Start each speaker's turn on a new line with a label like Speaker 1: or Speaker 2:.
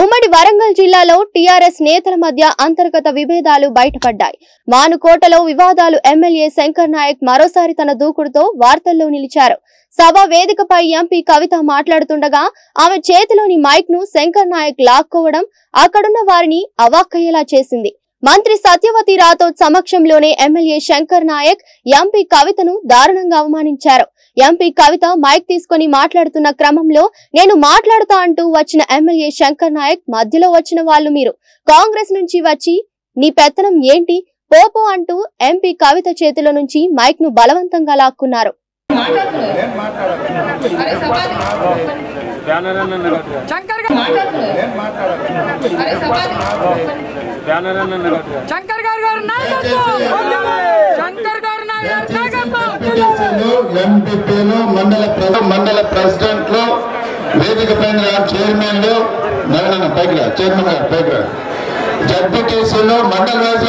Speaker 1: ఉమ్మడి వరంగల్ జిల్లాలో టీఆర్ఎస్ నేతల మధ్య అంతర్గత విభేదాలు బయటపడ్డాయి. మానుకోటలో వివాదాలు ఎమ్మెల్యే శంకర్ నాయక్ మరోసారి తన దూకుడుతో వార్తల్లో నిలిచారు. సభ వేదికపై ఎంపీ కవిత మాట్లాడుతుండగా ఆమె చేతిలోని మైక్ను శంకర్ నాయక్ లాక్కోవడం అక్కడున్న వారిని అవాక్కయ్యేలా చేసింది. మంత్రి సత్యవతి రాథోడ్ సమక్షంలోనే ఎమ్మెల్యే శంకర్ నాయక్ ఎంపీ కవితను దారుణంగా అవమానించారు. ఎంపీ కవిత మైక్ తీసుకొని మాట్లాడుతున్న క్రమంలో నేను మాట్లాడుతా అంటూ వచ్చిన ఎమ్మెల్యే శంకర్ నాయక్ మధ్యలో వచ్చిన వాళ్ళు మీరు. కాంగ్రెస్ నుంచి వచ్చి నీ పెత్తనం ఏంటి? పోపో అంటూ ఎంపీ కవిత చేతిలో నుంచి మైక్ను బలవంతంగా లాక్కున్నారు.
Speaker 2: బ్యానర్ అన్న
Speaker 3: శంకర్
Speaker 2: బ్యానర్ అన్న
Speaker 3: శంకర్ గారు గారు శంకర్ గారు
Speaker 4: ఎంపీపీలు మండల మండల ప్రెసిడెంట్లు వేదిక పైన చైర్మన్లు నగన పైకి రా చైర్మన్ గారు పైకి జడ్పీటీసీలు మండల వైజ్